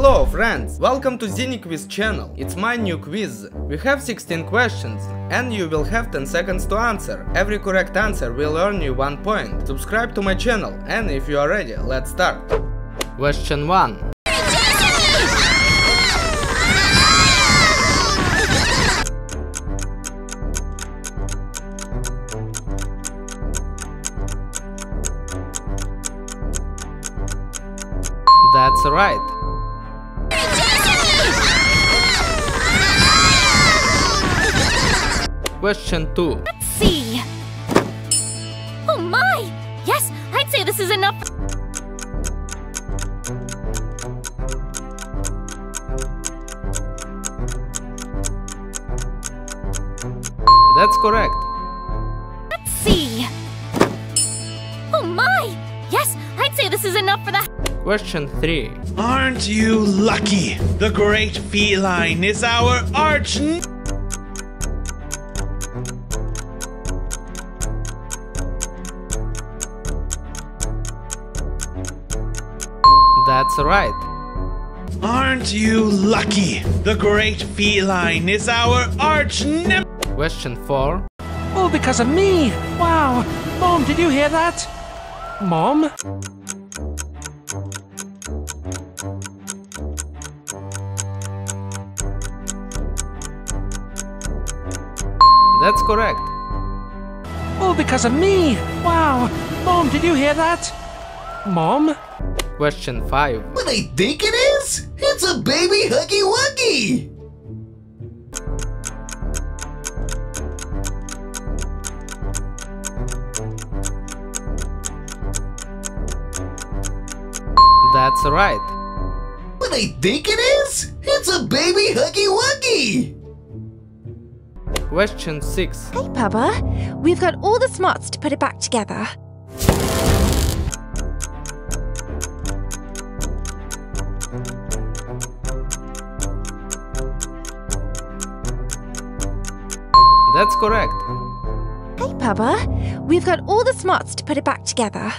Hello friends, welcome to Zinik Quiz channel. It's my new quiz. We have 16 questions and you will have 10 seconds to answer. Every correct answer will earn you 1 point. Subscribe to my channel and if you are ready, let's start. Question 1. That's right. Question 2. Let's see. Oh my! Yes, I'd say this is enough. That's correct. Let's see. Oh my! Yes, I'd say this is enough for that. Question 3. Aren't you lucky? The great feline is our arch. That's right. Aren't you lucky? The great feline is our arch. nem- Question 4. All because of me! Wow! Mom, did you hear that? Mom? That's correct. All because of me! Wow! Mom, did you hear that? Mom? Question 5. What I think it is? It's a baby Huggy Wuggy! That's right. What I think it is? It's a baby Huggy Wuggy! Question 6. Hey, Papa. We've got all the smarts to put it back together. That's correct. Hey, Papa. We've got all the smarts to put it back together.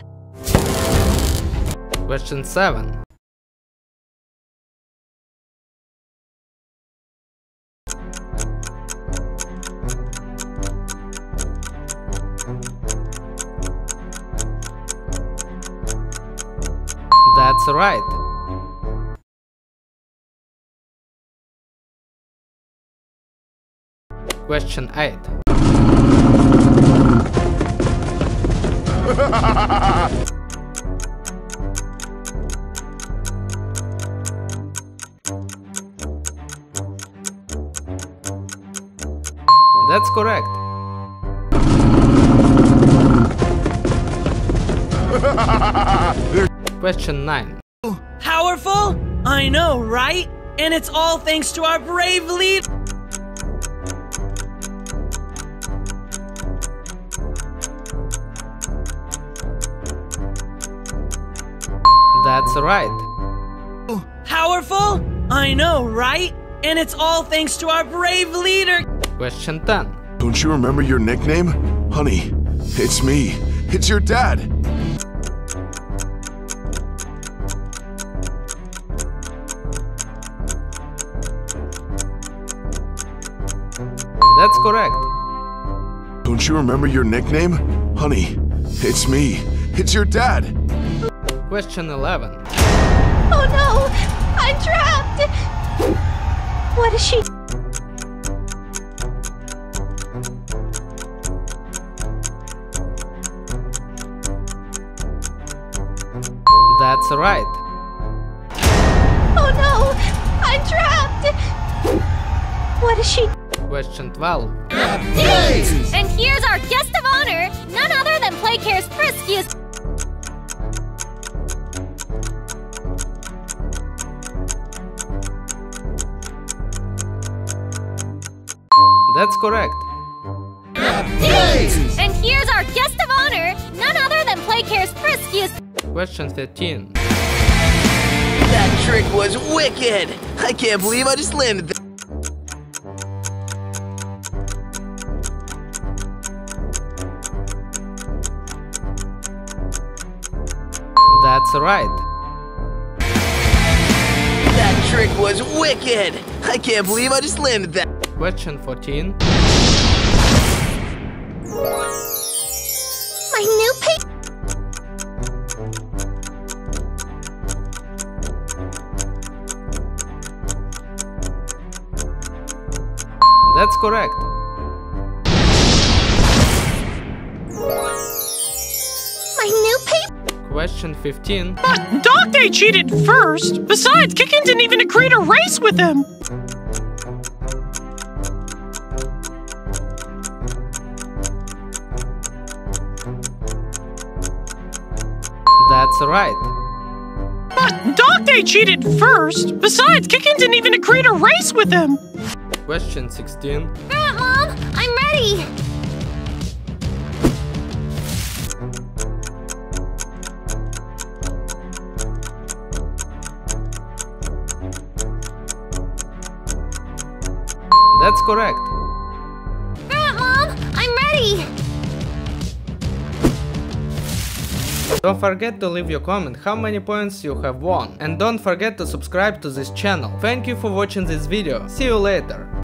Question 7. That's right. Question 8. That's correct. Question 9. Powerful? I know, right? And it's all thanks to our brave lead. That's right. Powerful? I know, right? And it's all thanks to our brave leader. Question 10. Don't you remember your nickname? Honey, it's me. It's your dad. That's correct. Don't you remember your nickname? Honey, it's me. It's your dad. Question 11. Oh no! I'm trapped! What is she? That's right. Oh no! I'm trapped! What is she? Question 12. And here's our guest of honor, none other than Playcare's friskiest. That's correct. And here's our guest of honor, none other than Playcare's friskiest. Question 13. That trick was wicked! I can't believe I just landed there. That's right. That trick was wicked! I can't believe I just landed that. Question 14. My new paper. That's correct. My new paper. Question 15. Dog Day cheated first. Besides, Kicken didn't even agree to race with him. That's right. Dog Day cheated first. Besides, Kicken didn't even agree to race with him. Question 16. Grant, Mom, I'm ready. That's correct. Grant, Mom, I'm ready. Don't forget to leave your comment how many points you have won. And don't forget to subscribe to this channel. Thank you for watching this video. See you later.